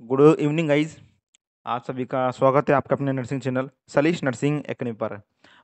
Good evening guys आप सभी का स्वागत है आपका अपने nursing channel Salish nursing academy पर।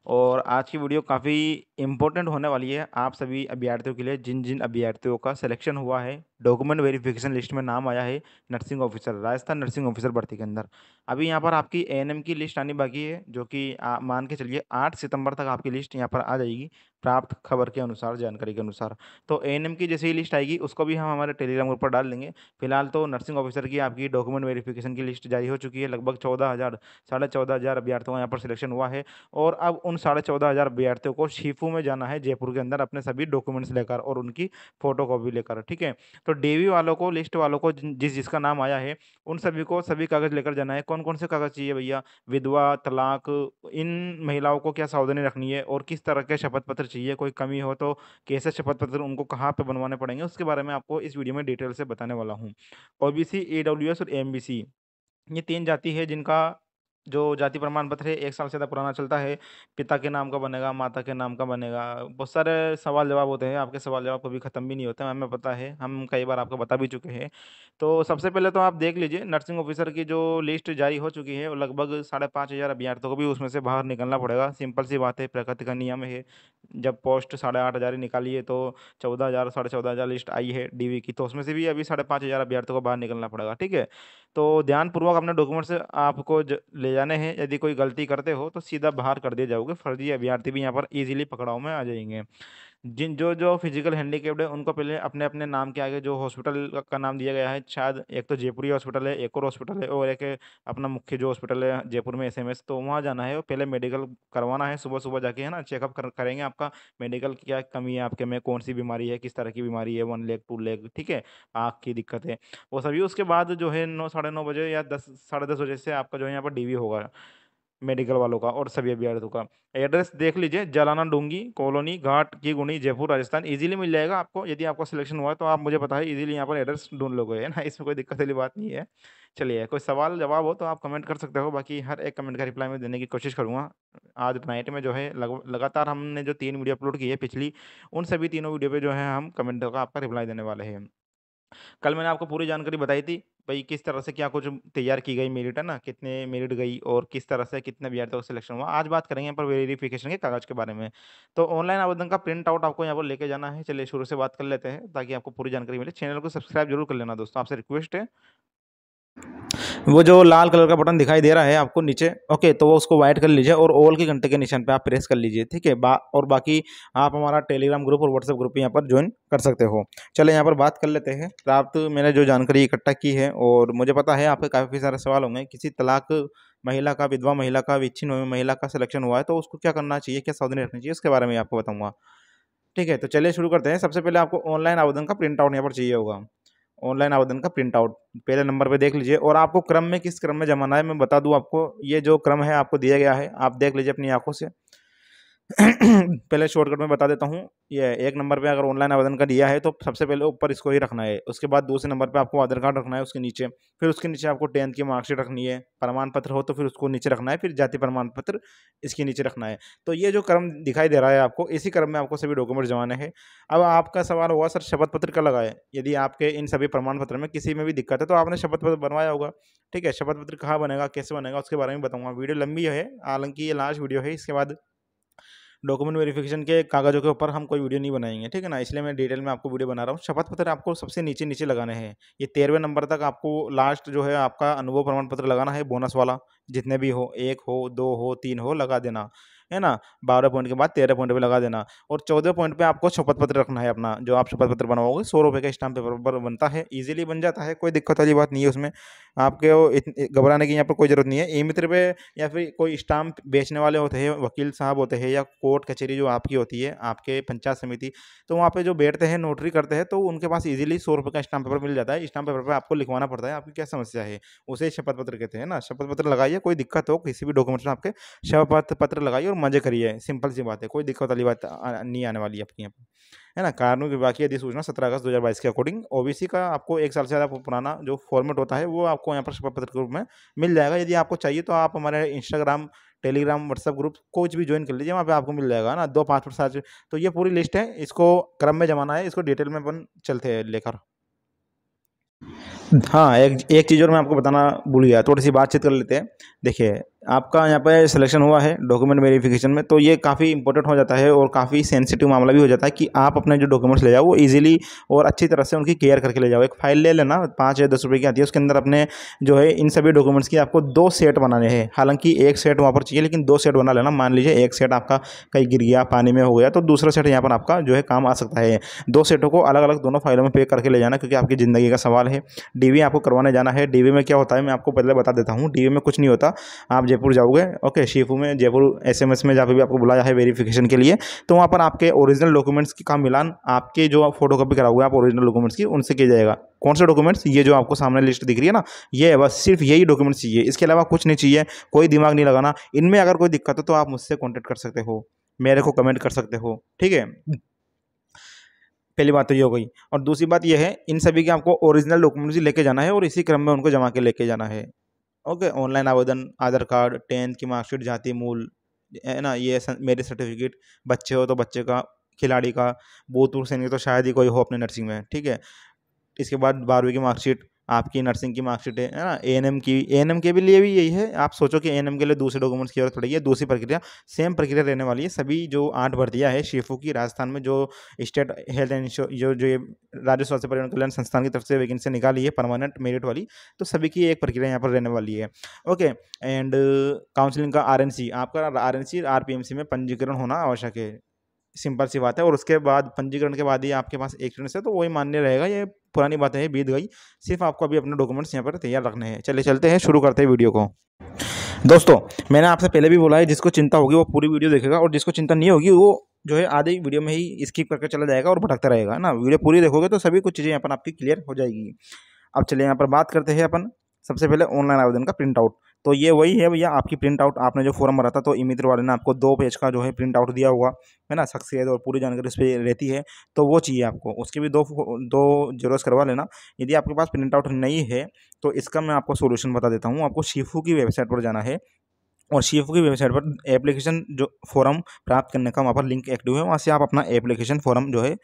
और आज की वीडियो काफ़ी इम्पोर्टेंट होने वाली है आप सभी अभ्यर्थियों के लिए। जिन जिन अभ्यर्थियों का सिलेक्शन हुआ है डॉक्यूमेंट वेरिफिकेशन लिस्ट में नाम आया है nursing officer, Rajasthan nursing officer भर्ती के अंदर। अभी यहाँ पर आपकी एएनएम की लिस्ट आनी बाकी है, जो कि मान के चलिए आठ सितंबर तक आपकी लिस्ट यहाँ पर आ जाएगी प्राप्त खबर के अनुसार, जानकारी के अनुसार। तो एएनएम की जैसे ही लिस्ट आएगी, उसको भी हम हमारे टेलीग्राम ग्रुप पर डाल देंगे फ़िलहाल तो नर्सिंग ऑफिसर की आपकी डॉक्यूमेंट वेरिफिकेशन की लिस्ट जारी हो चुकी है, लगभग चौदह हज़ार, साढ़े चौदह हज़ार अभ्यर्थियों का यहाँ पर सिलेक्शन हुआ है। और अब उन साढ़े चौदह हज़ार अभ्यर्थियों को शिफू में जाना है, जयपुर के अंदर अपने सभी डॉक्यूमेंट्स लेकर और उनकी फ़ोटो लेकर, ठीक है? तो डेवी वालों को लिस्ट वालों को जिस, जिसका नाम आया है, उन सभी को, सभी कागज़ लेकर जाना है। कौन कौन से कागज़ चाहिए भैया? विधवा, तलाक, इन महिलाओं को क्या सावधानी रखनी है और किस तरह के शपथ पत्र चाहिए? कोई कमी हो तो कैसे शपथ पत्र उनको कहाँ पर बनवाने पड़ेंगे? उसके बारे में आपको इस वीडियो में डिटेल से बताने वाला हूँ। O B C A W S और एम बी सी ये तीन जाति है जिनका जो जाति प्रमाण पत्र है, एक साल से ज़्यादा पुराना चलता है, पिता के नाम का बनेगा, माता के नाम का बनेगा। बहुत सारे सवाल जवाब होते हैं, आपके सवाल जवाब कभी ख़त्म भी नहीं होते, हमें पता है, हम कई बार आपको बता भी चुके हैं। तो सबसे पहले तो आप देख लीजिए, नर्सिंग ऑफिसर की जो लिस्ट जारी हो चुकी है लगभग साढ़े पाँच हज़ार अभ्यर्थियों को भी उसमें से बाहर निकलना पड़ेगा। सिंपल सी बात है प्रकृति का नियम है, जब पोस्ट साढ़े आठ हज़ार निकाली है तो चौदह हज़ार, साढ़े चौदह हज़ार लिस्ट आई है डीवी की तो उसमें से भी अभी साढ़े पाँच हज़ार अभ्यर्थियों को बाहर निकलना पड़ेगा, ठीक है? तो ध्यानपूर्वक अपने डॉक्यूमेंट्स आपको ले जाने हैं, यदि कोई गलती करते हो तो सीधा बाहर कर दिए जाओगे। फर्जी अभ्यर्थी भी यहाँ पर ईजिली पकड़ाव में आ जाएँगे। जिन जो जो फ़िज़िकल हैंडीकेप्ड है उनको पहले अपने अपने नाम के आगे जो हॉस्पिटल का नाम दिया गया है शायद एक तो जयपुरी हॉस्पिटल है एक और हॉस्पिटल है और एक अपना मुख्य जो हॉस्पिटल है जयपुर में एसएमएस तो वहाँ जाना है और पहले मेडिकल करवाना है सुबह सुबह जाके है ना चेकअप कर, करेंगे आपका मेडिकल की क्या कमी है आपके में कौन सी बीमारी है किस तरह की बीमारी है वन लेग टू लेग ठीक है आँख की दिक्कत है वो सभी उसके बाद जो है नौ साढ़े नौ बजे या दस साढ़े दस बजे से आपका जो है यहाँ पर डीवी होगा। मेडिकल वालों का और सभी अभ्यर्थियों का। एड्रेस देख लीजिए जलाना डूँगी कॉलोनी घाट की गुणी जयपुर राजस्थान। इजीली मिल जाएगा आपको यदि आपका सिलेक्शन हुआ है तो आप मुझे बताए इजीली यहाँ पर एड्रेस ढूंढ लोगे है ना? इसमें कोई दिक्कत वाली बात नहीं है। चलिए कोई सवाल जवाब हो तो आप कमेंट कर सकते हो बाकी हर एक कमेंट का रिप्लाई मैं देने की कोशिश करूँगा। आज नाइट में जो है लग, लगातार हमने जो तीन वीडियो अपलोड की है पिछली उन सभी तीनों वीडियो पर जो है हम कमेंट का आपका रिप्लाई देने वाले हैं। कल मैंने आपको पूरी जानकारी बताई थी भाई, किस तरह से क्या कुछ तैयार की गई मेरिट, है ना? कितने मेरिट गई और किस तरह से कितने अभ्यर्थियों का सिलेक्शन हुआ? आज बात करेंगे यहाँ पर वेरीफिकेशन के कागज़ के बारे में। तो ऑनलाइन आवेदन का प्रिंट आउट आपको यहाँ पर लेके जाना है। चलिए शुरू से बात कर लेते हैं ताकि आपको पूरी जानकारी मिले। चैनल को सब्सक्राइब ज़रूर कर लेना दोस्तों, आपसे रिक्वेस्ट है। वो जो लाल कलर का बटन दिखाई दे रहा है आपको नीचे ओके तो वो उसको व्हाइट कर लीजिए और ऑल के घंटे के निशान पे आप प्रेस कर लीजिए, ठीक है? बा, और बाकी आप हमारा टेलीग्राम ग्रुप और व्हाट्सएप ग्रुप यहाँ पर ज्वाइन कर सकते हो। चले यहाँ पर बात कर लेते हैं। प्राप्त मैंने जो जानकारी इकट्ठा की है और मुझे पता है आपके काफ़ी सारे सवाल होंगे। किसी तलाक महिला का, विधवा महिला का, विच्छिन्न महिला का सिलेक्शन हुआ है तो उसको क्या करना चाहिए, क्या सावधानी रखनी चाहिए, उसके बारे में आपको बताऊँगा। ठीक है तो चलिए शुरू करते हैं। सबसे पहले आपको ऑनलाइन आवेदन का प्रिंट आउट यहाँ पर चाहिए होगा। ऑनलाइन आवेदन का प्रिंट आउट पहले नंबर पे देख लीजिए और आपको क्रम में किस क्रम में जमाना है, मैं बता दूँ आपको, ये जो क्रम है आपको दिया गया है, आप देख लीजिए अपनी आँखों से। पहले शॉर्टकट में बता देता हूँ। ये एक नंबर पे अगर ऑनलाइन आवेदन का दिया है तो सबसे पहले ऊपर इसको ही रखना है। उसके बाद दूसरे नंबर पे आपको आधार कार्ड रखना है उसके नीचे। फिर उसके नीचे आपको टेंथ की मार्कशीट रखनी है, प्रमाण पत्र हो तो फिर उसको नीचे रखना है, फिर जाति प्रमाण पत्र इसके नीचे रखना है। तो ये जो क्रम दिखाई दे रहा है आपको, इसी क्रम में आपको सभी डॉक्यूमेंट जमाने हैं। अब आपका सवाल होगा, सर, शपथ पत्र का लगाए? यदि आपके इन सभी प्रमाण पत्र में किसी में भी दिक्कत है तो आपने शपथ पत्र बनवाया होगा। ठीक है, शपथ पत्र कहाँ बनेगा, कैसे बनेगा, उसके बारे में बताऊँगा। वीडियो लंबी है, हालाँकि ये लास्ट वीडियो है, इसके बाद डॉक्यूमेंट वेरिफिकेशन के कागज़ों के ऊपर हम कोई वीडियो नहीं बनाएँगे, ठीक है ना? इसलिए मैं डिटेल में आपको वीडियो बना रहा हूँ। शपथ पत्र आपको सबसे नीचे नीचे लगाने हैं। ये तेरहवें नंबर तक आपको लास्ट जो है आपका अनुभव प्रमाण पत्र लगाना है बोनस वाला, जितने भी हो, एक हो, दो हो, तीन हो, लगा देना। है ना? बारह पॉइंट के बाद तेरह पॉइंट पे लगा देना और चौदह पॉइंट पे आपको शपथ पत्र रखना है अपना, जो आप शपथ पत्र बनवाओगे, सौ रुपये का स्टाम्प पेपर पर बनता है ईजिली बन जाता है, कोई दिक्कत वाली बात नहीं है उसमें। आपके घबराने की यहाँ पर कोई ज़रूरत नहीं है। ई मित्र पे या फिर कोई स्टाम्प बेचने वाले होते हैं, वकील साहब होते हैं या कोर्ट कचहरी जो आपकी होती है, आपके पंचायत समिति तो वहाँ पे जो बैठते हैं नोटरी करते हैं तो उनके पास इजीली सौ रुपये का स्टाम्प पेपर मिल जाता है। स्टाम्प पेपर पर आपको लिखवाना पड़ता है, आपकी क्या समस्या है? उसे शपथ पत्र कहते हैं ना, शपथ पत्र लगाइए, कोई दिक्कत हो, किसी भी डॉक्यूमेंट्स में आपके शपथ पत्र लगाइए और मज़े करिए सिंपल सी बात है, कोई दिक्कत वाली बात नहीं आने वाली है आपकी यहाँ है ना? कानून विभाग की अधिसूचना सत्रह अगस्त दो हज़ार बाईस के अकॉर्डिंग ओबीसी का आपको एक साल से ज़्यादा पुराना जो फॉर्मेट होता है, वो आपको यहाँ पर शपथ पत्र के रूप में मिल जाएगा। यदि आपको चाहिए तो आप हमारे इंस्टाग्राम टेलीग्राम व्हाट्सअप ग्रुप कुछ भी ज्वाइन कर लीजिए, वहाँ पे आपको मिल जाएगा ना? दो पाँच सात तो ये पूरी लिस्ट है, इसको क्रम में जमाना है, इसको डिटेल में अपन चलते हैं लेकर। हाँ एक एक चीज़ और मैं आपको बताना भूल गया, थोड़ी सी बातचीत कर लेते हैं। देखिए आपका यहाँ पर सिलेक्शन हुआ है डॉक्यूमेंट वेरिफिकेशन में तो ये काफ़ी इंपॉर्टेंट हो जाता है और काफ़ी सेंसिटिव मामला भी हो जाता है कि आप अपने जो डॉक्यूमेंट्स ले जाओ, वो इजीली और अच्छी तरह से उनकी केयर करके ले जाओ। एक फ़ाइल ले लेना, पाँच या दस रुपये की आती है, उसके अंदर अपने जो है, इन सभी डॉक्यूमेंट्स की आपको दो सेट बनाने हैं। हालाँकि एक सेट वहाँ पर चाहिए, लेकिन दो सेट बना लेना। मान लीजिए एक सेट आपका कहीं गिर गया, पानी में हो गया तो दूसरा सेट यहाँ पर आपका जो है, काम आ सकता है। दो सेटों को अलग अलग दोनों फाइलों में पे करके ले जाना, क्योंकि आपकी ज़िंदगी का सवाल है। डीवी आपको करवाने जाना है। डी में क्या होता है, मैं आपको पहले बता देता हूँ। डी में कुछ नहीं होता। आप जयपुर जाओगे ओके शिफू में, जयपुर एसएमएस में जहाँ पे भी आपको बुलाया है वेरिफिकेशन के लिए तो वहाँ पर आपके ओरिजिनल डॉक्यूमेंट्स का मिलान, आपके जो आप फ़ोटो कॉपी कराओगे आप ओरिजिनल डॉक्यूमेंट्स की, उनसे किया जाएगा। कौन से डॉक्यूमेंट्स ये जो आपको सामने लिस्ट दिख रही है ना, ये है बस सिर्फ़ यही डॉक्यूमेंट्स चाहिए। इसके अलावा कुछ नहीं चाहिए, कोई दिमाग नहीं लगाना। इनमें अगर कोई दिक्कत हो तो आप मुझसे कॉन्टेक्ट कर सकते हो, मेरे को कमेंट कर सकते हो, ठीक है? पहली बात तो ये हो गई। और दूसरी बात ये है, इन सभी के आपको ओरिजिनल डॉक्यूमेंट्स लेके जाना है और इसी क्रम में उनको जमा के लेके जाना है। ओके, ऑनलाइन आवेदन, आधार कार्ड, टेंथ की मार्कशीट, जाति, मूल, है ना, ये मेरे सर्टिफिकेट बच्चे हो तो बच्चे का, खिलाड़ी का बूथ सैनिक तो शायद ही कोई हो अपने नर्सिंग में, ठीक है? इसके बाद बारहवीं की मार्कशीट आपकी नर्सिंग की मार्कशीट है ना? ए एन एम की ए एन एम के भी लिए भी यही है। आप सोचो कि ए एन एम के लिए दूसरे डॉक्यूमेंट्स की ज़रूरत पड़ेगी दूसरी प्रक्रिया सेम प्रक्रिया रहने वाली है। सभी जो आठ भर्तियाँ है शेफू की, राजस्थान में जो स्टेट हेल्थ एंड जो जो ये राज्य स्वास्थ्य परिवहन कल्याण संस्थान की तरफ़ से वैकेंसी निकाली है परमानेंट मेरिट वाली तो सभी की एक प्रक्रिया यहाँ पर रहने वाली है। ओके एंड काउंसिलिंग का आरएनसी आपका आर एन में पंजीकरण होना आवश्यक है। सिंपल सी बात है, और उसके बाद, पंजीकरण के बाद ही आपके पास एक्सपीरियंस है तो वही मान्य रहेगा, ये पुरानी बातें हैं, बीत गई। सिर्फ़ आपको अभी अपने डॉक्यूमेंट्स यहाँ पर तैयार रखने हैं। चले चलते हैं, शुरू करते हैं वीडियो को। दोस्तों, मैंने आपसे पहले भी बोला है, जिसको चिंता होगी वो पूरी वीडियो देखेगा, और जिसको चिंता नहीं होगी, वो जो है आधे वीडियो में ही स्किप करके चला जाएगा और भटकता रहेगा ना? वीडियो पूरी देखोगे तो सभी कुछ चीज़ें यहाँ पर आपकी क्लियर हो जाएगी। अब चलिए, यहाँ पर बात करते हैं अपन। सबसे पहले ऑनलाइन आवेदन का प्रिंट आउट तो ये वही है भैया, आपकी प्रिंट आउट आपने जो फॉर्म भरा था तो इमित्र वाले ने आपको दो पेज का जो है प्रिंट आउट दिया हुआ, है ना शख्सियत और पूरी जानकारी उस पर रहती है तो वो चाहिए आपको। उसकी भी दो दो ज़रूरत करवा लेना। यदि आपके पास प्रिंट आउट नहीं है तो इसका मैं आपको सोल्यूशन बता देता हूँ। आपको शिफू की वेबसाइट पर जाना है और शिफू की वेबसाइट पर एप्लीकेशन जो फॉर्म प्राप्त करने का वहाँ पर लिंक एक्टिव है, वहाँ से आप अपना एप्लीकेशन फॉर्म जो है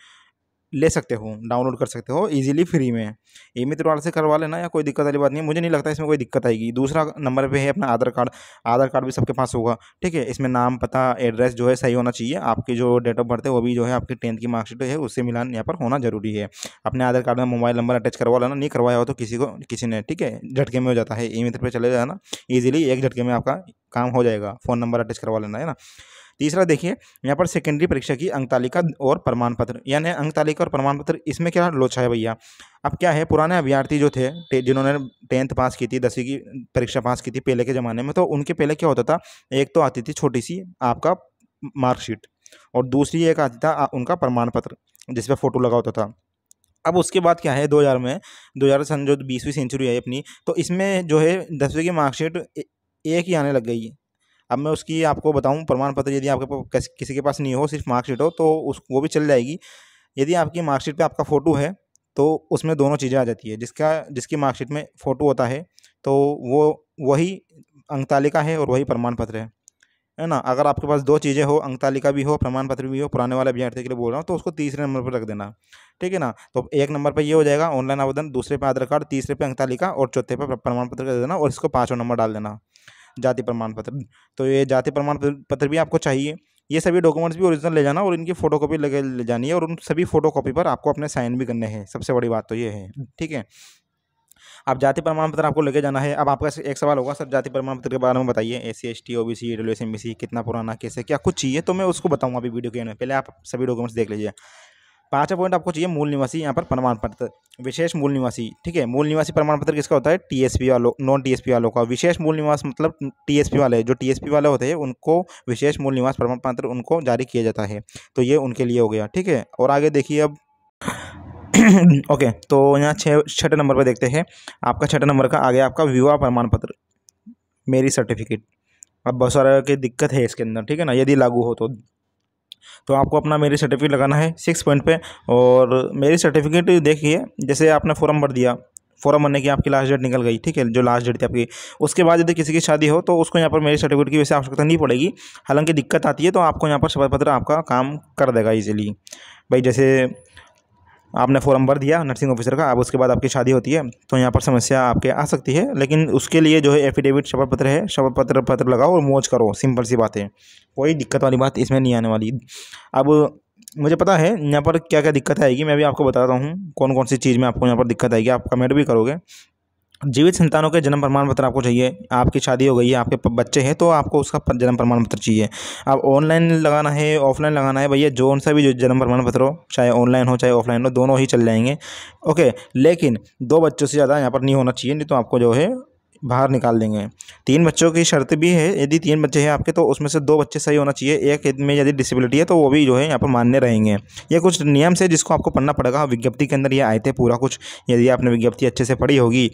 ले सकते हो, डाउनलोड कर सकते हो इजीली फ्री में। ई मित्र वाले से करवा लेना या कोई दिक्कत वाली बात नहीं है। मुझे नहीं लगता इसमें कोई दिक्कत आएगी। दूसरा नंबर पे है अपना आधार कार्ड। आधार कार्ड भी सबके पास होगा, ठीक है? इसमें नाम, पता एड्रेस जो है सही होना चाहिए। आपकी जो डेट ऑफ़ बर्थ है वो भी जो है आपकी टेंथ की मार्कशीट है, उससे मिलान यहाँ पर होना ज़रूरी है। अपने आधार कार्ड में मोबाइल नंबर अटैच करवा लेना, नहीं करवाया हो तो किसी को, किसी ने, ठीक है? झटके में हो जाता है। ई मित्र पर चले जाना। ईजिली एक झटके में आपका काम हो जाएगा। फ़ोन नंबर अटैच करवा लेना, है ना? तीसरा देखिए, यहाँ पर सेकेंडरी परीक्षा की अंक तालिका और प्रमाण पत्र यानी अंक तालिका और प्रमाण पत्र इसमें क्या लोचा है भैया? अब क्या है, पुराने अभ्यर्थी जो थे जिन्होंने टेंथ पास की थी, दसवीं की परीक्षा पास की थी पहले के ज़माने में तो उनके पहले क्या होता था, एक तो आती थी छोटी सी आपका मार्कशीट और दूसरी एक आती था उनका प्रमाण पत्र जिस पर फ़ोटो लगा होता था। अब उसके बाद क्या है 2000 में 2000 सन, जो बीसवीं सेंचुरी है अपनी तो इसमें जो है, दसवीं की मार्कशीट एक ही आने लग गई। है अब मैं उसकी आपको बताऊँ प्रमाण पत्र यदि आपके किसी के पास नहीं हो, सिर्फ़ मार्कशीट हो तो उस, वो भी चल जाएगी। यदि आपकी मार्कशीट पर आपका फ़ोटो है तो उसमें दोनों चीज़ें आ जाती है। जिसका, जिसकी मार्कशीट में फ़ोटो होता है तो वो, वही अंक तालिका है और वही प्रमाण पत्र है। है ना? अगर आपके पास दो चीज़ें हो अंक तालिका भी हो प्रमाण पत्र भी हो, पुराने वाले अभ्यर्थी के लिए बोल रहा हूँ तो उसको तीसरे नंबर पर रख देना। ठीक है ना? तो एक नंबर पर ये हो जाएगा ऑनलाइन आवेदन, दूसरे पे आधार कार्ड, तीसरे पे अंक तालिका और चौथे पे प्रमाण पत्र कर देना और इसको पाँचों नंबर डाल देना। जाति प्रमाण पत्र। तो ये जाति प्रमाण पत्र भी आपको चाहिए। ये सभी डॉक्यूमेंट्स भी ओरिजिनल ले जाना और इनकी फ़ोटो कॉपी लगे, ले जानी है और उन सभी फ़ोटो कॉपी पर आपको अपने साइन भी करने हैं। सबसे बड़ी बात तो ये है। ठीक है? अब जाति प्रमाण पत्र आपको लेके जाना है। अब आपका एक सवाल होगा, सर, जाति प्रमाण पत्र के बारे में बताइए। A C S T O B C W S M B C कितना पुराना, कैसे, क्या, कुछ चाहिए? तो मैं उसको बताऊँगा अभी वीडियो के अंदर पहले आप सभी डॉक्यूमेंट्स देख लीजिए। पाँचवा पॉइंट आपको चाहिए मूल निवासी यहाँ पर प्रमाण पत्र, विशेष मूल निवासी, ठीक है? मूल निवासी प्रमाण पत्र किसका होता है? टीएसपी वालों नॉन टीएसपी वालों का। विशेष मूल निवास मतलब टीएसपी वाले, जो टीएसपी वाले होते हैं, उनको विशेष मूल निवास प्रमाण पत्र उनको जारी किया जाता है। तो ये उनके लिए हो गया, ठीक है? और आगे देखिए अब, ओके तो यहाँ छः छठे नंबर पर देखते हैं। आपका छठे नंबर का, आगे आपका विवाह प्रमाण पत्र मेरी सर्टिफिकेट अब बहुत सारा की दिक्कत है इसके अंदर, ठीक है ना? यदि लागू हो तो। तो आपको अपना मेरी सर्टिफिकेट लगाना है सिक्स पॉइंट पे और मेरी सर्टिफिकेट देखिए, जैसे आपने फॉर्म भर दिया फॉर्म भरने की आपकी लास्ट डेट निकल गई, ठीक है? जो लास्ट डेट थी आपकी। उसके बाद यदि किसी की शादी हो तो उसको यहाँ पर मेरी सर्टिफिकेट की वैसे आवश्यकता नहीं पड़ेगी। हालाँकि दिक्कत आती है तो आपको यहाँ पर शपथ पत्र आपका काम कर देगा इजीली भाई, जैसे आपने फॉर्म भर दिया नर्सिंग ऑफिसर का, अब उसके बाद आपकी शादी होती है तो यहाँ पर समस्या आपके आ सकती है, लेकिन उसके लिए जो है एफिडेविट शपथ पत्र है शपथ पत्र पत्र लगाओ और मौज करो सिंपल सी बात है। कोई दिक्कत वाली बात इसमें नहीं आने वाली। अब मुझे पता है यहाँ पर क्या क्या दिक्कत आएगी, मैं भी आपको बताता हूँ कौन कौन सी चीज़ में आपको यहाँ पर दिक्कत आएगी, आप कमेंट भी करोगे। जीवित संतानों के जन्म प्रमाण पत्र आपको चाहिए। आपकी शादी हो गई है, आपके बच्चे हैं तो आपको उसका जन्म प्रमाण पत्र चाहिए। अब ऑनलाइन लगाना है, ऑफलाइन लगाना है, भैया, जो सा भी जो जन्म प्रमाण पत्र हो, चाहे ऑनलाइन हो, चाहे ऑफलाइन हो, दोनों ही चल जाएँगे। ओके, लेकिन दो बच्चों से ज़्यादा यहाँ पर नहीं होना चाहिए, नहीं तो आपको जो है बाहर निकाल देंगे। तीन बच्चों की शर्त भी है, यदि तीन बच्चे हैं आपके तो उसमें से दो बच्चे सही होना चाहिए। एक में यदि डिसेबिलिटी है तो वो भी जो है यहाँ पर मान्य रहेंगे। ये कुछ नियम से जिसको आपको पढ़ना पड़ेगा विज्ञप्ति के अंदर ये आए थे पूरा कुछ, यदि आपने विज्ञप्ति अच्छे से पढ़ी होगी,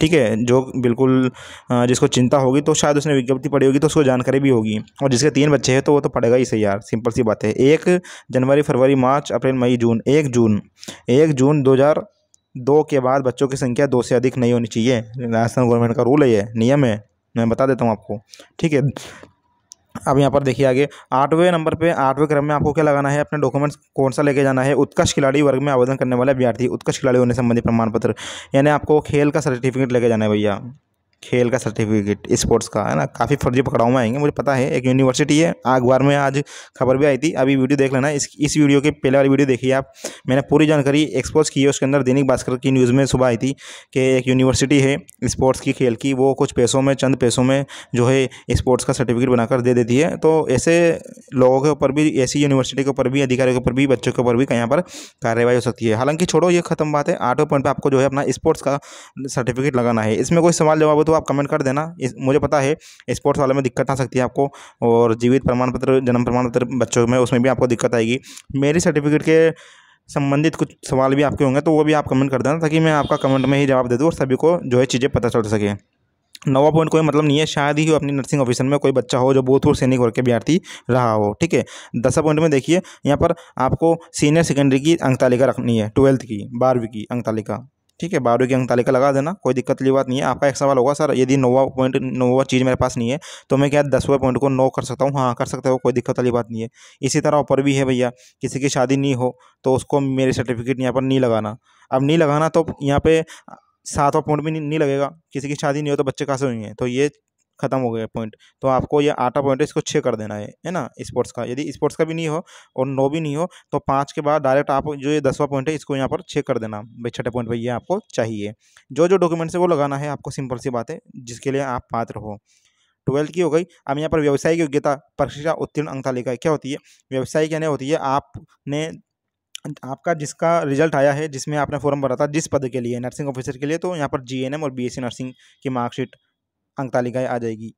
ठीक है, जो बिल्कुल जिसको चिंता होगी तो शायद उसने विज्ञप्ति पढ़ी होगी तो उसको जानकारी भी होगी। और जिसके तीन बच्चे हैं तो वो तो पढ़ेगा ही सही यार, सिंपल सी बात है। एक जनवरी, फरवरी, मार्च, अप्रैल, मई, जून, एक जून एक जून दो हज़ार दो के बाद बच्चों की संख्या दो से अधिक नहीं होनी चाहिए। राजस्थान गवर्नमेंट का रूल है ये, नियम है। मैं बता देता हूँ आपको। ठीक है? अब यहाँ पर देखिए आगे। आठवें नंबर पे, आठवें क्रम में आपको क्या लगाना है? अपने डॉक्यूमेंट्स कौन सा लेके जाना है? उत्कर्ष खिलाड़ी वर्ग में आवेदन करने वाले अभ्यर्थी उत्कर्ष खिलाड़ी होने संबंधी प्रमाण पत्र यानी आपको खेल का सर्टिफिकेट लेके जाना है भैया। खेल का सर्टिफिकेट स्पोर्ट्स का, है ना? काफ़ी फर्जी पकड़ाऊ में आएँगे, मुझे पता है, एक यूनिवर्सिटी है, अखबार में आज खबर भी आई थी, अभी वीडियो देख लेना, इस इस वीडियो के पहले वाली वीडियो देखिए आप। मैंने पूरी जानकारी एक्सपोज की है, उसके अंदर दैनिक भास्कर की न्यूज़ में सुबह आई थी कि एक यूनिवर्सिटी है स्पोर्ट्स की खेल की, वो कुछ पैसों में, चंद पैसों में जो है स्पोर्ट्स का सर्टिफिकेट बनाकर दे देती है। तो ऐसे लोगों के ऊपर भी, ऐसी यूनिवर्सिटी के ऊपर भी, अधिकारियों के ऊपर भी, बच्चों के ऊपर भी यहाँ पर कार्रवाई हो सकती है। हालाँकि छोड़ो, ये खत्म बात है आठवें पॉइंट पर आपको जो है अपना स्पोर्ट्स का सर्टिफिकेट लगाना है। इसमें कोई सवाल जवाब तो आप कमेंट कर देना। इस, मुझे पता है, स्पोर्ट्स वाले में दिक्कत आ सकती है आपको, और जीवित प्रमाण पत्र जन्म प्रमाण पत्र बच्चों में, उसमें भी आपको दिक्कत आएगी। मेरी सर्टिफिकेट के संबंधित कुछ सवाल भी आपके होंगे तो वो भी आप कमेंट कर देना, ताकि मैं आपका कमेंट में ही जवाब दे दूँ, और सभी को जो है चीज़ें पता चल सके। नवा पॉइंट कोई मतलब नहीं है, शायद ही अपनी नर्सिंग ऑफिसर में कोई बच्चा हो, जो और सैनिक वर्ग के विद्यार्थी रहा हो, ठीक है? दसा पॉइंट में देखिए, यहाँ पर आपको सीनियर सेकेंडरी की अंक तालिका रखनी है ट्वेल्थ की, बारहवीं की अंक तालिका। ठीक है, बारहवीं की अंक तालिका लगा देना, कोई दिक्कत वाली बात नहीं है। आपका एक सवाल होगा, सर, यदि नोवा पॉइंट नोवा चीज़ मेरे पास नहीं है तो मैं क्या दसवें पॉइंट को नो कर सकता हूँ? हाँ कर सकते हो, कोई दिक्कत वाली बात नहीं है। इसी तरह ऊपर भी है भैया, किसी की शादी नहीं हो तो उसको मेरे सर्टिफिकेट यहाँ पर नहीं लगाना। अब नहीं लगाना तो यहाँ पर सातवां पॉइंट भी नहीं लगेगा। किसी की शादी नहीं हो तो बच्चे कहाँ से हुए हैं तो ये खत्म हो गया पॉइंट तो आपको ये आटा पॉइंट है इसको छः कर देना है है ना? स्पोर्ट्स का। यदि स्पोर्ट्स का भी नहीं हो और नौ भी नहीं हो तो पाँच के बाद डायरेक्ट आप जो ये दसवां पॉइंट है, इसको यहाँ पर छः कर देना। भाई, छठे पॉइंट पर ये आपको चाहिए। जो जो डॉक्यूमेंट्स है, वो लगाना है आपको। सिंपल सी बात है, जिसके लिए आप पात्र हो। ट्वेल्थ की हो गई। अब यहाँ पर व्यवसायिक योग्यता परीक्षा उत्तीर्ण अंक तालिका। क्या होती है? व्यवसायिक यानी होती है, आपने, आपका जिसका रिज़ल्ट आया है, जिसमें आपने फॉर्म भरा था, जिस पद के लिए? नर्सिंग ऑफिसर के लिए तो यहाँ पर जीएनएम और बीएससी नर्सिंग की मार्कशीट अंक तालिकाएँ आ जाएगी।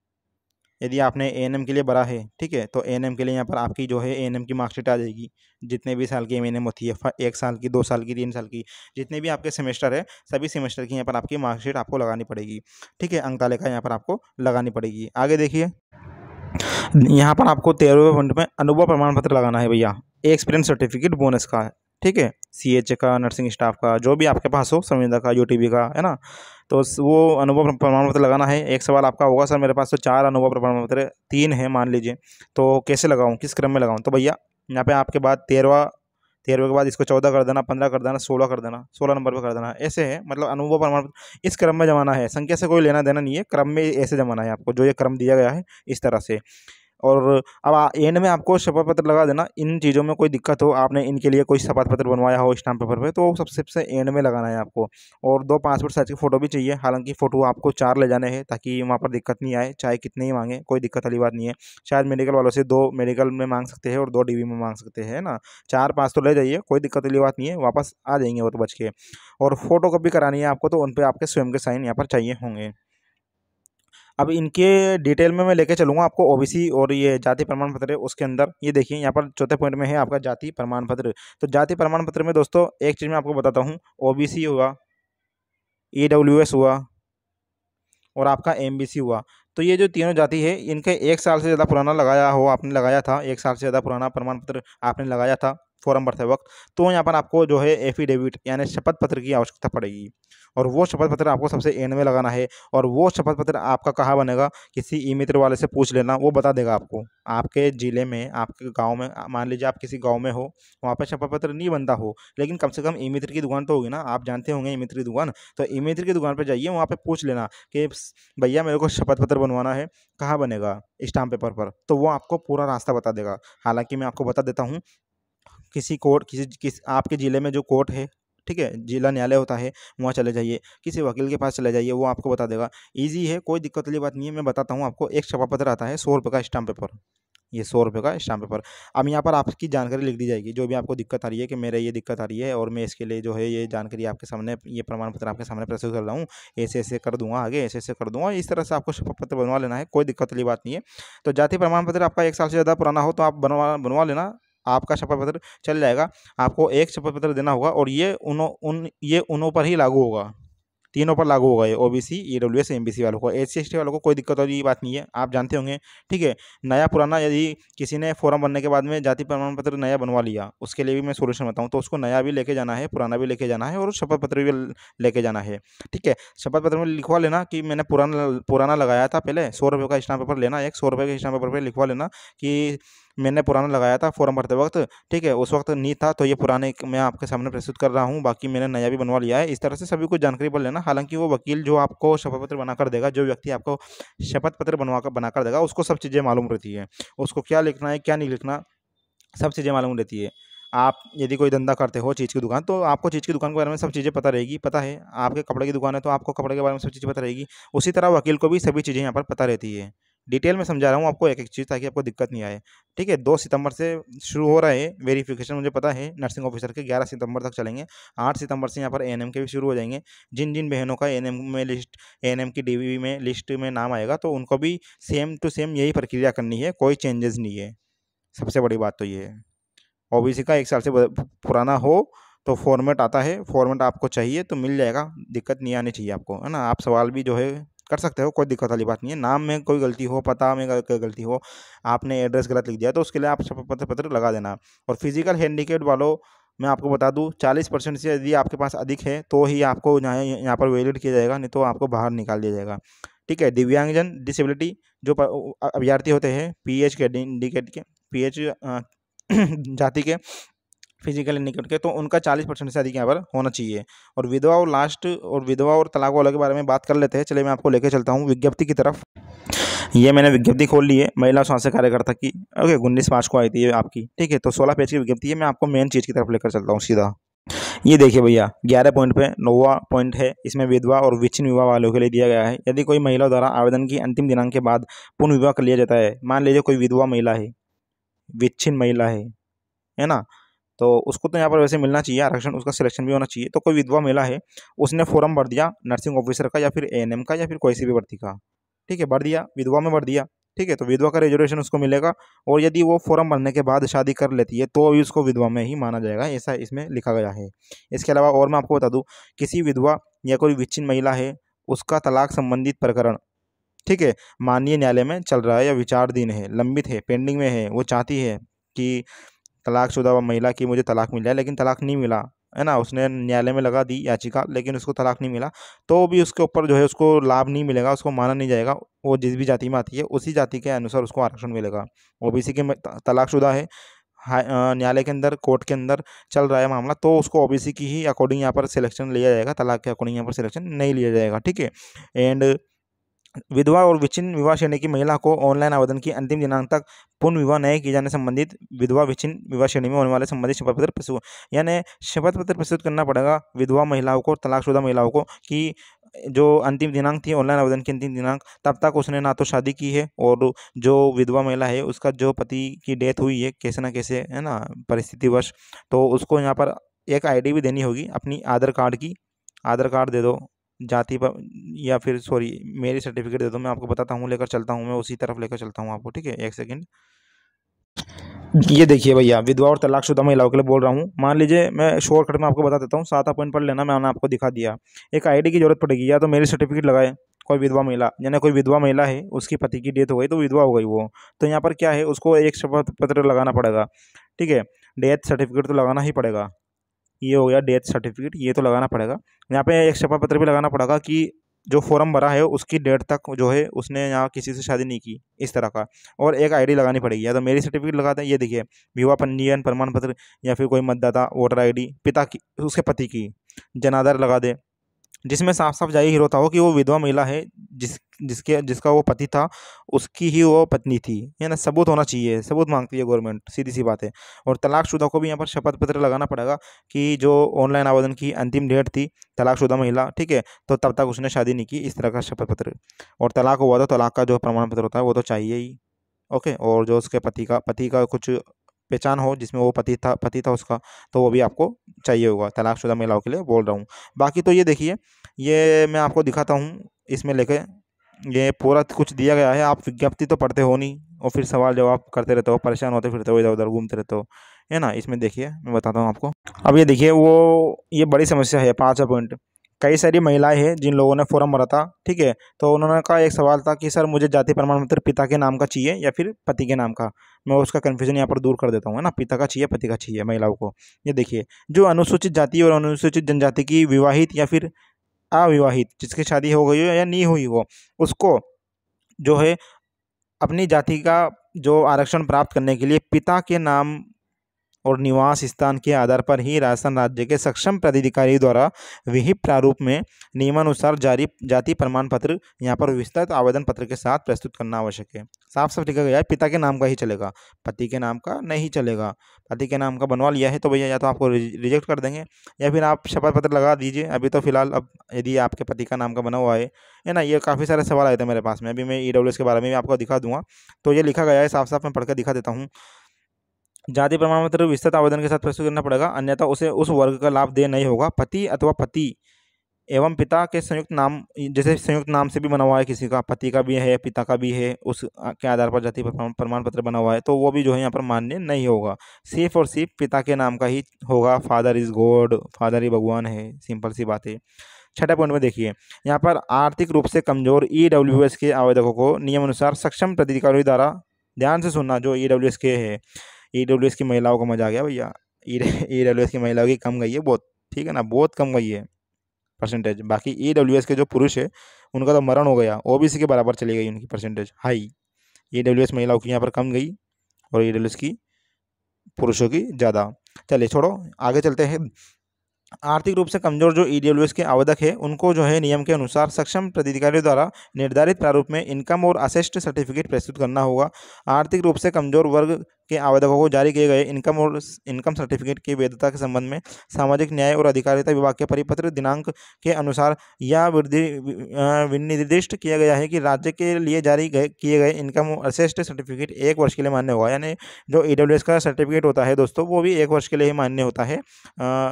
यदि आपने ए एन एम के लिए भरा है, ठीक है तो ए एन एम के लिए यहाँ पर आपकी जो है ए एन एम की मार्कशीट आ जाएगी। जितने भी साल की एम एन एम होती है एक साल की, दो साल की, तीन साल की, जितने भी आपके सेमेस्टर है, सभी सेमेस्टर की यहाँ पर आपकी मार्कशीट आपको लगानी पड़ेगी। ठीक है अंक तालिका यहाँ पर आपको लगानी पड़ेगी। आगे देखिए। यहाँ पर आपको तेरहवें पॉइंट में अनुभव प्रमाण पत्र लगाना है भैया। एक्सपीरियंस सर्टिफिकेट बोनस का है ठीक है। सी एच का नर्सिंग स्टाफ का, जो भी आपके पास हो, संविदा का यू टी का, है ना? तो वो अनुभव प्रमाण पत्र लगाना है। एक सवाल आपका होगा, सर, मेरे पास तो चार अनुभव प्रमाण पत्र तीन है, मान लीजिए। तो कैसे लगाऊँ? किस क्रम में लगाऊँ? तो भैया, यहाँ पे आपके बाद तेरहवा तेरहवे के बाद इसको चौदह कर देना, पंद्रह कर देना, सोलह कर देना, सोलह नंबर पर कर देना। ऐसे है मतलब अनुभव प्रमाण पत्र, इस क्रम में जमाना है। संख्या से कोई लेना देना नहीं है, क्रम में ऐसे जमाना है आपको, जो ये क्रम दिया गया है, इस तरह से। और अब एंड में आपको शपथ पत्र लगा देना। इन चीज़ों में कोई दिक्कत हो, आपने इनके लिए कोई शपथ पत्र बनवाया हो स्टाम्प पेपर पे तो सबसे सबसे एंड में लगाना है आपको। और दो पासपोर्ट साइज़ की फ़ोटो भी चाहिए, हालाँकि फ़ोटो आपको चार ले जाने हैं, ताकि वहाँ पर दिक्कत नहीं आए, चाहे कितने ही मांगे, कोई दिक्कत वाली बात नहीं है। शायद मेडिकल वालों से दो मेडिकल में मांग सकते हैं और दो डीवी में मांग सकते हैं ना? चार पाँच तो ले जाइए, कोई दिक्कत वाली बात नहीं है, वापस आ जाएँगे वो तो बच के। और फ़ोटो कॉपी करानी है आपको तो उन पर आपके स्वयं के साइन यहाँ पर चाहिए होंगे। अब इनके डिटेल में मैं लेके चलूँगा आपको ओबीसी और ये जाति प्रमाण पत्र है उसके अंदर। ये देखिए, यहाँ पर चौथे पॉइंट में है आपका जाति प्रमाण पत्र। तो जाति प्रमाण पत्र में दोस्तों, एक चीज़ मैं आपको बताता हूँ। ओबीसी हुआ ई हुआ और आपका एमबीसी हुआ। तो ये जो तीनों जाति है, इनके एक साल से ज़्यादा पुराना लगाया हो, आपने लगाया था। एक साल से ज़्यादा पुराना प्रमाण पत्र आपने लगाया था फॉर्म भरते वक्त। तो यहाँ पर आपको जो है एफिडेविट यानी शपथ पत्र की आवश्यकता पड़ेगी। और वो शपथ पत्र आपको सबसे एंड में लगाना है और वो शपथ पत्र आपका कहाँ बनेगा, किसी ई मित्र वाले से पूछ लेना, वो बता देगा आपको। आपके ज़िले में, आपके गाँव में मान लीजिए आप किसी गाँव में हो, वहाँ पर शपथ पत्र नहीं बनता हो, लेकिन कम से कम ई मित्र की दुकान तो होगी ना, आप जानते होंगे ई मित्र की दुकान तो ई मित्र की दुकान पर जाइए, वहाँ पर पूछ लेना कि भैया मेरे को शपथ पत्र बनवाना है, कहाँ बनेगा स्टाम्प पेपर पर? तो वो आपको पूरा रास्ता बता देगा। हालाँकि मैं आपको बता देता हूँ, किसी कोर्ट, किसी, किस, आपके ज़िले में जो कोर्ट है ठीक है, जिला न्यायालय होता है, वहाँ चले जाइए। किसी वकील के पास चले जाइए, वो आपको बता देगा। ईजी है, कोई दिक्कत वाली बात नहीं है, मैं बताता हूँ आपको। एक शपथ पत्र आता है, सौ रुपये का स्टाम्प पेपर ये सौ रुपये का स्टाम्प पेपर अब यहाँ पर आपकी जानकारी लिख दी जाएगी, जो भी आपको दिक्कत आ रही है कि मेरे ये दिक्कत आ रही है और मैं इसके लिए जो है ये जानकारी आपके सामने, ये प्रमाण पत्र आपके सामने प्रस्तुत कर रहा हूँ। ऐसे ऐसे कर दूँगा आगे, ऐसे ऐसे कर दूँगा। इस तरह से आपको शपथ पत्र बनवा लेना है, कोई दिक्कत वाली बात नहीं है। तो जाति प्रमाण पत्र आपका एक साल से ज़्यादा पुराना हो तो आप बनवा बनवा लेना। आपका शपथ पत्र चल जाएगा। आपको एक शपथ पत्र देना होगा और ये उन उन, ये उनों पर ही लागू होगा। तीनों पर लागू होगा ये ओबीसी ईडब्ल्यू एस एमबीसी वालों को। एस सी वालों को कोई दिक्कत वाली बात नहीं है, आप जानते होंगे, ठीक है? नया पुराना यदि किसी ने फॉर्म बनने के बाद में जाति प्रमाण पत्र नया बनवा लिया, उसके लिए भी मैं सोल्यूशन बताऊँ तो उसको नया भी लेके जाना है, पुराना भी लेके जाना है और शपथ पत्र भी लेके जाना है, ठीक है? शपथ पत्र में लिखवा लेना कि मैंने पुराना पुराना लगाया था पहले, सौ रुपये का स्टाम्प पेपर लेना, एक सौ रुपये के स्टाम्प पेपर पर लिखवा लेना कि मैंने पुराना लगाया था फॉर्म भरते वक्त। ठीक है, उस वक्त नहीं था तो ये पुराने मैं आपके सामने प्रस्तुत कर रहा हूँ, बाकी मैंने नया भी बनवा लिया है। इस तरह से सभी को जानकारी पर लेना, हालाँकि वो वकील जो आपको शपथ पत्र बनाकर देगा, जो व्यक्ति आपको शपथ पत्र बनवा कर बनाकर देगा, उसको सब चीज़ें मालूम रहती है। उसको क्या लिखना है, क्या नहीं लिखना, सब चीज़ें मालूम रहती है। आप यदि कोई धंधा करते हो चीज़ की दुकान तो आपको चीज़ की दुकान के बारे में सब चीज़ें पता रहेगी, पता है। आपके कपड़े की दुकान है तो आपको कपड़े के बारे में सब चीज़ें पता रहेगी। उसी तरह वकील को भी सभी चीज़ें यहाँ पर पता रहती है। डिटेल में समझा रहा हूँ आपको एक एक चीज़ ताकि आपको दिक्कत नहीं आए। ठीक है, दो सितंबर से शुरू हो रहा है वेरिफिकेशन, मुझे पता है, नर्सिंग ऑफिसर के ग्यारह सितंबर तक चलेंगे, आठ सितंबर से यहाँ पर ए के भी शुरू हो जाएँगे। जिन जिन बहनों का ए में लिस्ट ए की डी में लिस्ट में नाम आएगा तो उनको भी सेम टू सेम यही प्रक्रिया करनी है, कोई चेंजेस नहीं है। सबसे बड़ी बात तो ये है। ओबीसी का एक साल से पुराना हो तो फॉर्मेट आता है फॉर्मेट आपको चाहिए तो मिल जाएगा, दिक्कत नहीं आनी चाहिए आपको, है ना? आप सवाल भी जो है कर सकते हो, कोई दिक्कत वाली बात नहीं है। नाम में कोई गलती हो, पता में कोई गलती हो, आपने एड्रेस गलत लिख दिया तो उसके लिए आप पत्र पत्र लगा देना। और फ़िज़िकल हैंडीकेप वालों, मैं आपको बता दूँ, चालीस परसेंट से यदि आपके पास अधिक है तो ही आपको यहाँ यहाँ पर वैलिड किया जाएगा, नहीं तो आपको बाहर निकाल दिया जाएगा। ठीक है, दिव्यांगजन डिसेबिलिटी जो अभ्यर्थी होते हैं पी एच के इंडिकेट के पी एच जाति के फ़िज़िकल इंडिकेटर के तो उनका चालीस परसेंट से अधिक यहाँ पर होना चाहिए। और विधवा और लास्ट और विधवा और तलाक वालों के बारे में बात कर लेते हैं। चलिए मैं आपको लेकर चलता हूँ विज्ञप्ति की तरफ़। ये मैंने विज्ञप्ति खोल ली है महिला स्वास्थ्य कार्यकर्ता की। ओके, उन्नीस मार्च को आई थी आपकी। ठीक है तो सोलह पेज की विज्ञप्ति है। मैं आपको मेन चीज़ की तरफ़ लेकर चलता हूँ सीधा। ये देखिए भैया, ग्यारह पॉइंट पे नौवा पॉइंट है। इसमें विधवा और विच्छिन्न विवाह वालों के लिए दिया गया है। यदि कोई महिला द्वारा आवेदन की अंतिम दिनांक के बाद पुनः विवाह कर लिया जाता है, मान लीजिए कोई विधवा महिला है, विच्छिन्न महिला है है ना? तो उसको तो यहाँ पर वैसे मिलना चाहिए, आरक्षण उसका सिलेक्शन भी होना चाहिए। तो कोई विधवा महिला है, उसने फॉर्म भर दिया नर्सिंग ऑफिसर का या फिर ए का या फिर कोई सी भी भर्ती का। ठीक है, भर दिया, विधवा में भर दिया। ठीक है तो विधवा का रिजर्वेशन उसको मिलेगा और यदि वो फॉर्म भरने के बाद शादी कर लेती है तो भी उसको विधवा में ही माना जाएगा, ऐसा इसमें लिखा गया है। इसके अलावा और मैं आपको बता दूँ, किसी विधवा या कोई विच्छिन्न महिला है, उसका तलाक संबंधित प्रकरण, ठीक है, माननीय न्यायालय में चल रहा है या विचारधीन है, लंबित है, पेंडिंग में है, वो चाहती है कि तलाकशुदा व महिला की मुझे तलाक मिल जाए लेकिन तलाक नहीं मिला, है ना? उसने न्यायालय में लगा दी याचिका, लेकिन उसको तलाक नहीं मिला। तो भी उसके ऊपर जो है उसको लाभ नहीं मिलेगा, उसको माना नहीं जाएगा। वो जिस भी जाति में आती है, उसी जाति के अनुसार उसको आरक्षण मिलेगा। ओबीसी के तलाकशुदा है। न्यायालय के अंदर, कोर्ट के अंदर चल रहा है मामला तो उसको ओबीसी की ही अकॉर्डिंग यहाँ पर सिलेक्शन लिया जाएगा, तलाक के अकॉर्डिंग यहाँ पर सिलेक्शन नहीं लिया जाएगा, ठीक है? एंड विधवा और विच्छिन्न विवाह श्रेणी की महिला को ऑनलाइन आवेदन की अंतिम दिनांक तक पुनः विवाह नहीं किए जाने संबंधित विधवा विच्छिन्न विवाह श्रेणी में होने वाले संबंधित शपथ पत्र प्रस्तुत यानी शपथ पत्र प्रस्तुत करना पड़ेगा विधवा महिलाओं को, तलाकशुदा महिलाओं को कि जो अंतिम दिनांक थी, ऑनलाइन आवेदन की अंतिम दिनांक, तब तक उसने ना तो शादी की है और जो विधवा महिला है, उसका जो पति की डेथ हुई है, कैसे ना कैसे, है ना, परिस्थितिवश तो उसको यहाँ पर एक आईडी भी देनी होगी अपनी आधार कार्ड की। आधार कार्ड दे दो। जाति पर या फिर सॉरी मेरी सर्टिफिकेट दे दो, मैं आपको बताता हूँ, लेकर चलता हूँ, मैं उसी तरफ़ लेकर चलता हूँ आपको, ठीक है? एक सेकेंड ये देखिए भैया, विधवा और तलाकशुदा महिलाओं के लिए बोल रहा हूँ। मान लीजिए, मैं शॉर्टकट में आपको बता देता हूँ, सात पॉइंट पर लेना, मैंने आपको दिखा दिया। एक आईडी की ज़रूरत पड़ेगी, या तो मेरी सर्टिफिकेट लगाए, कोई विधवा महिला, यानी कोई विधवा महिला है, उसकी पति की डेथ हो गई तो विधवा हो गई वो। तो यहाँ पर क्या है, उसको एक शपथ पत्र लगाना पड़ेगा, ठीक है? डेथ सर्टिफिकेट तो लगाना ही पड़ेगा। ये हो गया डेथ सर्टिफिकेट ये तो लगाना पड़ेगा। यहाँ पे एक शपथ पत्र भी लगाना पड़ेगा कि जो फॉर्म भरा है, उसकी डेट तक जो है, उसने यहाँ किसी से शादी नहीं की, इस तरह का। और एक आईडी लगानी पड़ेगी। या तो मेरी सर्टिफिकेट लगाते हैं, ये देखिए, विवाह पंजीयन प्रमाण पत्र या फिर कोई मतदाता वोटर आईडी पिता की, उसके पति की, जनाधार लगा दे। जिसमें साफ़ साफ़ ज़ाहिर होता हो कि वो विधवा महिला है, जिस, जिसके, जिसका वो पति था, उसकी ही वो पत्नी थी। है ना? सबूत होना चाहिए, सबूत मांगती है गवर्नमेंट सीधी सी बात है। और तलाकशुदा को भी यहाँ पर शपथ पत्र लगाना पड़ेगा कि जो ऑनलाइन आवेदन की अंतिम डेट थी, तलाकशुदा महिला, ठीक है? तो तब तक उसने शादी नहीं की, इस तरह का शपथ पत्र और तलाक हुआ तो तलाक का जो प्रमाण पत्र होता है, वो तो चाहिए ही। ओके? और जो उसके पति का पति का कुछ पहचान हो, जिसमें वो पति था पति था उसका तो वो भी आपको चाहिए होगा। तलाकशुदा महिलाओं के लिए बोल रहा हूँ। बाकी तो ये देखिए, ये मैं आपको दिखाता हूँ, इसमें लेके ये पूरा कुछ दिया गया है। आप विज्ञप्ति तो पढ़ते हो नहीं, और फिर सवाल जवाब करते रहते हो, परेशान होते फिरते हो, इधर उधर घूमते रहते हो, है ना? इसमें देखिए, मैं बताता हूँ आपको। अब ये देखिए, वो, ये बड़ी समस्या है, पाँच पॉइंट कई सारी महिलाएँ हैं जिन लोगों ने फॉर्म भरा था, ठीक है? तो उन्होंने कहा एक सवाल था कि, सर, मुझे जाति प्रमाण पत्र पिता के नाम का चाहिए या फिर पति के नाम का? मैं उसका कन्फ्यूज़न यहाँ पर दूर कर देता हूँ, है ना? पिता का चाहिए, पति का चाहिए महिलाओं को। ये देखिए, जो अनुसूचित जाति और अनुसूचित जनजाति की विवाहित या फिर अविवाहित, जिसकी शादी हो गई हो या नहीं हुई हो, उसको जो है अपनी जाति का जो आरक्षण प्राप्त करने के लिए पिता के नाम और निवास स्थान के आधार पर ही राजस्थान राज्य के सक्षम प्राधिकारी द्वारा विहित प्रारूप में नियमानुसार जारी, जाति प्रमाण पत्र यहाँ पर विस्तृत आवेदन पत्र के साथ प्रस्तुत करना आवश्यक है। साफ़ साफ़ लिखा गया है, पिता के नाम का ही चलेगा, पति के नाम का नहीं चलेगा। पति के नाम का बनवा लिया है तो भैया या तो आपको रिजेक्ट कर देंगे या फिर आप शपथ पत्र लगा दीजिए। अभी तो फ़िलहाल अब यदि आपके पति का नाम का बना हुआ है है ना, ये काफ़ी सारे सवाल आए थे मेरे पास में, अभी मैं ईडब्ल्यूएस के बारे में भी आपको दिखा दूँगा। तो ये लिखा गया है, साफ़ साफ़ मैं पढ़कर दिखा देता हूँ। जाति प्रमाण पत्र विस्तृत आवेदन के साथ प्रस्तुत करना पड़ेगा, अन्यथा उसे उस वर्ग का लाभ दे नहीं होगा। पति अथवा पति एवं पिता के संयुक्त नाम, जैसे संयुक्त नाम से भी बना हुआ है किसी का, पति का भी है, पिता का भी है, उस के आधार पर जाति प्रमाण पत्र बना हुआ है तो वो भी जो है यहाँ पर मान्य नहीं होगा। सिर्फ़ और सिर्फ़ पिता के नाम का ही होगा। फादर इज़ गॉड, फादर ही भगवान है, सिंपल सी बात है। छठा पॉइंट में देखिए, यहाँ पर आर्थिक रूप से कमज़ोर ई e के आवेदकों को नियम अनुसार सक्षम प्राधिकारी द्वारा ध्यान से सुनना, जो ई e के है। ई डब्ल्यू एस की महिलाओं को मज़ा आ गया भैया। ई डब्ल्यू एस की महिलाओं की कम गई है बहुत, ठीक है ना? बहुत कम गई है परसेंटेज बाकी ई एस के जो पुरुष है, उनका तो मरण हो गया। ओ बी सी के बराबर चली गई उनकी percentage high. E W S महिलाओं की यहाँ पर कम गई और ई डब्ल्यू एस की पुरुषों की ज़्यादा। चलिए छोड़ो, आगे चलते हैं। आर्थिक रूप से कमज़ोर जो ईडब्ल्यूएस के आवेदक है, उनको जो है नियम के अनुसार सक्षम प्राधिकारी द्वारा निर्धारित प्रारूप में इनकम और असेस्ट सर्टिफिकेट प्रस्तुत करना होगा। आर्थिक रूप से कमज़ोर वर्ग के आवेदकों को जारी किए गए इनकम और इनकम सर्टिफिकेट की वैधता के संबंध में सामाजिक न्याय और अधिकारिता विभाग के परिपत्र दिनांक के अनुसार यह विनिर्दिष्ट किया गया है कि राज्य के लिए जारी किए गए इनकम असेस्ट सर्टिफिकेट एक वर्ष के लिए मान्य होगा। यानी जो ई का सर्टिफिकेट होता है दोस्तों, वो भी एक वर्ष के लिए ही मान्य होता है।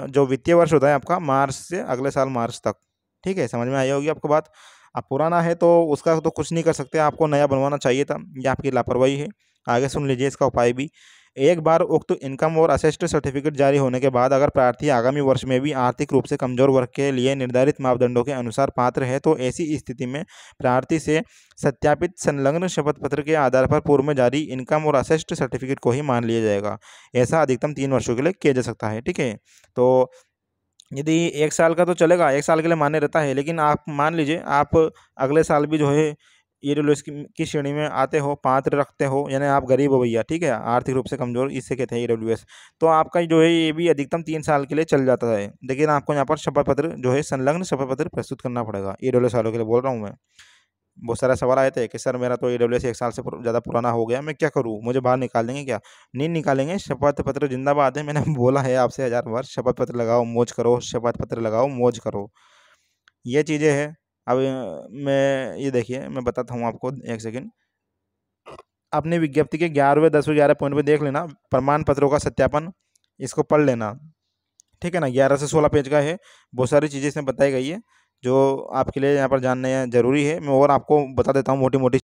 जो वित्तीय वर्ष होता है आपका मार्च से अगले साल मार्च तक। ठीक है, समझ में आई होगी आपको बात? अब पुराना है तो उसका तो कुछ नहीं कर सकते, आपको नया बनवाना चाहिए था यह आपकी लापरवाही है। आगे सुन लीजिए इसका उपाय भी। एक बार उक्त इनकम और असिस्ट सर्टिफिकेट जारी होने के बाद अगर प्रार्थी आगामी वर्ष में भी आर्थिक रूप से कमज़ोर वर्ग के लिए निर्धारित मापदंडों के अनुसार पात्र है तो ऐसी स्थिति में प्रार्थी से सत्यापित संलग्न शपथ पत्र के आधार पर पूर्व में जारी इनकम और असिस्ट सर्टिफिकेट को ही मान लिया जाएगा। ऐसा अधिकतम तीन वर्षों के लिए किया जा सकता है, ठीक है? तो यदि एक साल का तो चलेगा, एक साल के लिए मान्य रहता है, लेकिन आप मान लीजिए आप अगले साल भी जो है ई डब्ल्यू एस की श्रेणी में आते हो, पात्र रखते हो, यानी आप गरीब हो भैया, ठीक है, आर्थिक रूप से कमज़ोर, इससे कहते हैं ई डब्ल्यू एस तो आपका जो है, ये भी अधिकतम तीन साल के लिए चल जाता है। लेकिन आपको यहाँ पर शपथ पत्र जो है, संलग्न शपथ पत्र प्रस्तुत करना पड़ेगा ई डब्ल्यू एस वालों के लिए बोल रहा हूँ मैं। बहुत सारा सवाल आए थे कि, सर, मेरा तो ई डब्ल्यू एस एक साल से ज़्यादा पुराना हो गया, मैं क्या करूँ? मुझे बाहर निकाल देंगे क्या? नहीं निकालेंगे? शपथ पत्र जिंदाबाद है, मैंने बोला है आपसे हज़ार बार शपथ पत्र लगाओ, मौज करो शपथ पत्र लगाओ, मौज करो। ये चीज़ें हैं अब मैं ये देखिए, मैं बताता हूँ आपको एक सेकेंड अपनी विज्ञप्ति के ग्यारहवें, दसवें ग्यारह पॉइंट पे देख लेना प्रमाण पत्रों का सत्यापन, इसको पढ़ लेना। ठीक है ना? ग्यारह से सोलह पेज का है, बहुत सारी चीज़ें इसमें बताई गई है, जो आपके लिए यहाँ पर जानने ज़रूरी है। मैं और आपको बता देता हूँ मोटी मोटी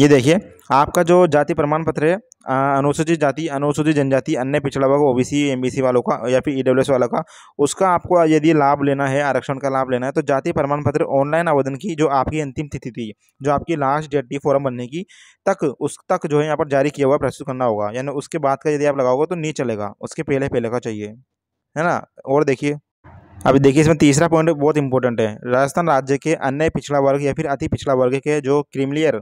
ये देखिए, आपका जो जाति प्रमाण पत्र है अनुसूचित जाति, अनुसूचित जनजाति, अन्य पिछड़ा वर्ग ओबीसी एमबीसी वालों का या फिर ईडब्ल्यूएस वालों का, उसका आपको यदि लाभ लेना है, आरक्षण का लाभ लेना है तो जाति प्रमाण पत्र ऑनलाइन आवेदन की जो आपकी अंतिम तिथि थी, जो आपकी लास्ट डेट थी फॉर्म बनने की, तक, उस तक जो है यहाँ पर जारी किया हुआ प्रस्तुत करना होगा। यानी उसके बाद का यदि आप लगाओगे तो नहीं चलेगा, उसके पहले पहले का चाहिए। है ना? और देखिए, अभी देखिए इसमें तीसरा पॉइंट बहुत इंपॉर्टेंट है। राजस्थान राज्य के अन्य पिछड़ा वर्ग या फिर अति पिछड़ा वर्ग के जो क्रिमिलियर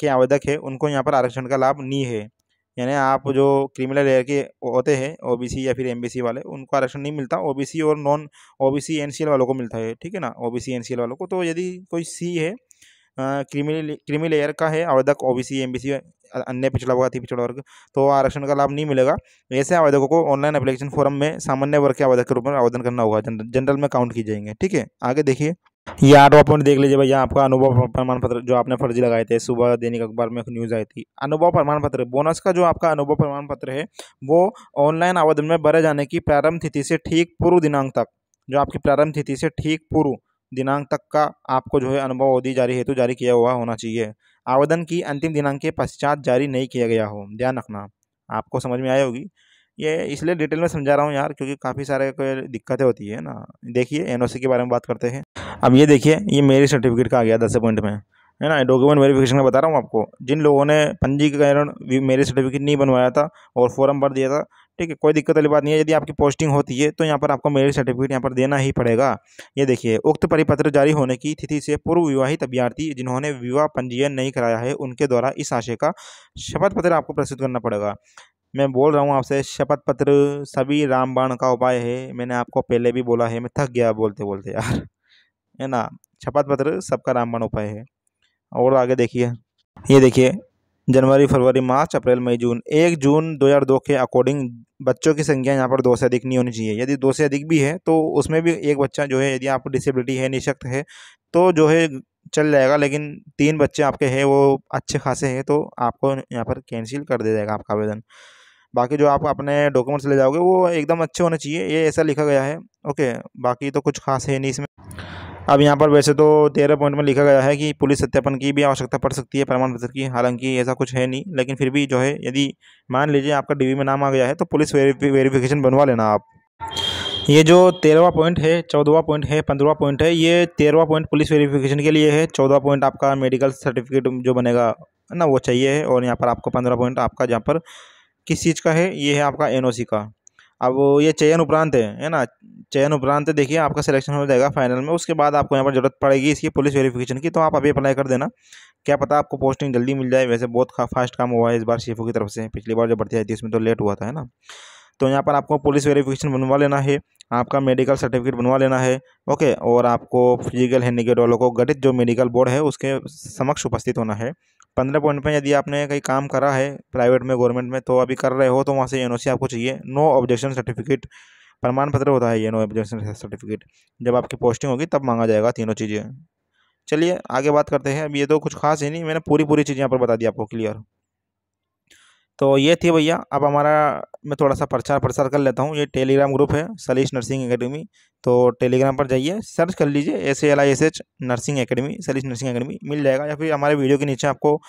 के आवेदक है, उनको यहाँ पर आरक्षण का लाभ नहीं है। यानी आप जो क्रिमिनल लेयर के होते हैं ओबीसी या फिर एमबीसी वाले, उनको आरक्षण नहीं मिलता। ओबीसी और नॉन ओबीसी एनसीएल वालों को मिलता है, ठीक है ना? ओबीसी एनसीएल वालों को। तो यदि कोई सी है क्रिमिनल क्रिमी लेयर का है, आवेदक ओबीसी एमबीसी अन्य पिछड़ा वर्ग, अति पिछड़ा वर्ग तो आरक्षण का लाभ नहीं मिलेगा। ऐसे आवेदकों को ऑनलाइन एप्लीकेशन फॉर्म में सामान्य वर्ग के आवेदक के रूप में आवेदन करना होगा। जनरल में काउंट की जाएँगे, ठीक है? आगे देखिए। ये आठवां पॉइंट देख लीजिए भैया, आपका अनुभव प्रमाण पत्र जो आपने फर्जी लगाए थे, सुबह दैनिक अखबार में एक न्यूज़ आई थी। अनुभव प्रमाण पत्र बोनस का जो आपका अनुभव प्रमाण पत्र है, वो ऑनलाइन आवेदन में भरे जाने की प्रारंभ तिथि से ठीक पूर्व दिनांक तक, जो आपकी प्रारंभ तिथि से ठीक पूर्व दिनांक तक का आपको जो है अनुभव अवधि जारी हेतु जारी किया हुआ होना चाहिए। आवेदन की अंतिम दिनांक के पश्चात जारी नहीं किया गया हो, ध्यान रखना। आपको समझ में आया होगी? ये इसलिए डिटेल में समझा रहा हूँ यार, क्योंकि काफ़ी सारे दिक्कतें होती है ना। देखिए एनओसी के बारे में बात करते हैं। अब ये देखिए, ये मेरी सर्टिफिकेट का आ गया दस पॉइंट में, है ना? डॉक्यूमेंट वेरिफिकेशन का बता रहा हूँ आपको। जिन लोगों ने पंजीकरण मेरी सर्टिफिकेट नहीं बनवाया था और फॉर्म भर दिया था, ठीक है, कोई दिक्कत वाली बात नहीं है। यदि आपकी पोस्टिंग होती है तो यहाँ पर आपको मेरिट सर्टिफिकेट यहाँ पर देना ही पड़ेगा। ये देखिए, उक्त परिपत्र जारी होने की तिथि से पूर्व विवाहित अभ्यर्थी जिन्होंने विवाह पंजीयन नहीं कराया है, उनके द्वारा इस आशय का शपथ पत्र आपको प्रस्तुत करना पड़ेगा। मैं बोल रहा हूँ आपसे, शपथ पत्र सभी रामबाण का उपाय है। मैंने आपको पहले भी बोला है, मैं थक गया बोलते बोलते यार। है ना? शपथ पत्र सबका रामबाण उपाय है। और आगे देखिए, ये देखिए, जनवरी, फरवरी, मार्च, अप्रैल, मई, जून। एक जून 2002 के अकॉर्डिंग बच्चों की संख्या यहाँ पर दो से अधिक नहीं होनी चाहिए। यदि दो से अधिक भी है तो उसमें भी एक बच्चा जो है, यदि आपको डिसेबिलिटी है, निशक्त है तो जो है चल जाएगा, लेकिन तीन बच्चे आपके हैं, वो अच्छे खासे हैं तो आपको यहाँ पर कैंसिल कर दिया जाएगा आपका आवेदन। बाकी जो आप अपने डॉक्यूमेंट्स ले जाओगे, वो एकदम अच्छे होने चाहिए। ये ऐसा लिखा गया है। ओके बाकी तो कुछ खास है नहीं इसमें। अब यहाँ पर वैसे तो तेरह पॉइंट में लिखा गया है कि पुलिस सत्यापन की भी आवश्यकता पड़ सकती है प्रमाण पत्र की। हालाँकि ऐसा कुछ है नहीं, लेकिन फिर भी जो है, यदि मान लीजिए आपका डीवी में नाम आ गया है तो पुलिस वेरिफिकेशन बनवा लेना आप। ये जो तेरहवा पॉइंट है, चौदहवा पॉइंट है, पंद्रहवा पॉइंट है, ये तेरहवा पॉइंट पुलिस वेरिफिकेशन के लिए है। चौदह पॉइंट आपका मेडिकल सर्टिफिकेट जो बनेगा, ना, वो चाहिए है। और यहाँ पर आपको पंद्रह पॉइंट आपका जहाँ पर किस चीज़ का है? ये है आपका एनओसी का। अब ये चयन उपरांत है है ना? चयन उपरांत देखिए आपका सिलेक्शन हो जाएगा फाइनल में, उसके बाद आपको यहाँ पर ज़रूरत पड़ेगी इसकी पुलिस वेरिफिकेशन की तो आप अभी अप्लाई कर देना। क्या पता आपको पोस्टिंग जल्दी मिल जाए, वैसे बहुत फास्ट काम हुआ है इस बार शेफों की तरफ़ से, पिछली बार जब भर्ती आई थी उसमें तो लेट हुआ था, है ना? तो यहाँ पर आपको पुलिस वेरीफिकेशन बनवा लेना है। आपका मेडिकल सर्टिफिकेट बनवा लेना है। ओके और आपको फ़िज़िकल हैंडीकेट वालों को गठित जो मेडिकल बोर्ड है, उसके समक्ष उपस्थित होना है। पंद्रह पॉइंट में यदि आपने कहीं काम करा है प्राइवेट में गवर्नमेंट में तो अभी कर रहे हो तो वहाँ से एनओसी आपको चाहिए। नो ऑब्जेक्शन सर्टिफिकेट प्रमाण पत्र होता है ये नो ऑब्जेक्शन सर्टिफिकेट जब आपकी पोस्टिंग होगी, तब मांगा जाएगा तीनों चीज़ें। चलिए, आगे बात करते हैं। अब ये तो कुछ खास ही नहीं, मैंने पूरी पूरी चीज़ यहाँ पर बता दी आपको क्लियर तो ये थी भैया, अब हमारा मैं थोड़ा सा प्रचार प्रसार कर लेता हूँ। ये टेलीग्राम ग्रुप है, सलीश नर्सिंग एकेडमी तो टेलीग्राम पर जाइए सर्च कर लीजिए S L I S H nursing academy Salish nursing academy मिल जाएगा। या फिर हमारे वीडियो के नीचे आपको,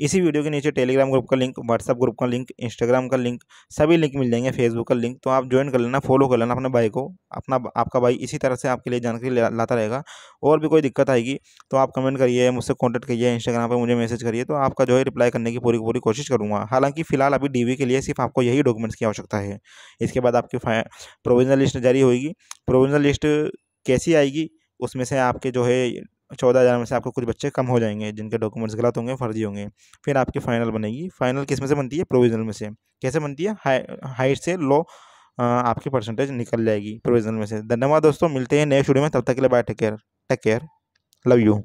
इसी वीडियो के नीचे टेलीग्राम ग्रुप का लिंक व्हाट्सअप ग्रुप का लिंक इंस्टाग्राम का लिंक सभी लिंक मिल जाएँगे फेसबुक का लिंक तो आप ज्वाइन कर लेना फॉलो कर लेना अपने भाई को। अपना, आपका भाई इसी तरह से आपके लिए जानकारी लाता रहेगा। और भी कोई दिक्कत आएगी तो आप कमेंट करिए, मुझसे कॉन्टैक्ट करिए इंस्टाग्राम पर मुझे मैसेज करिए तो आपका जो है रिप्लाई करने की पूरी पूरी कोशिश करूँगा। हालाँकि फ़िलहाल अभी डीवी के लिए सिर्फ़ आपको यही डॉक्यूमेंट्स की आवश्यकता है। इसके बाद आपकी प्रोविजनल लिस्ट जारी होगी। प्रोविजनल लिस्ट कैसी आएगी, उसमें से आपके जो है चौदह हज़ार में से आपको कुछ बच्चे कम हो जाएँगे, जिनके डॉक्यूमेंट्स गलत होंगे, फर्जी होंगे। फिर आपकी फाइनल बनेगी। फाइनल किसमें से बनती है? प्रोविजनल में से। कैसे बनती है? हाइट से लो आपकी परसेंटेज निकल जाएगी प्रोविजनल में से। धन्यवाद दोस्तों, मिलते हैं नए स्टूडियो में, तब तक के लिए bye take care take care love you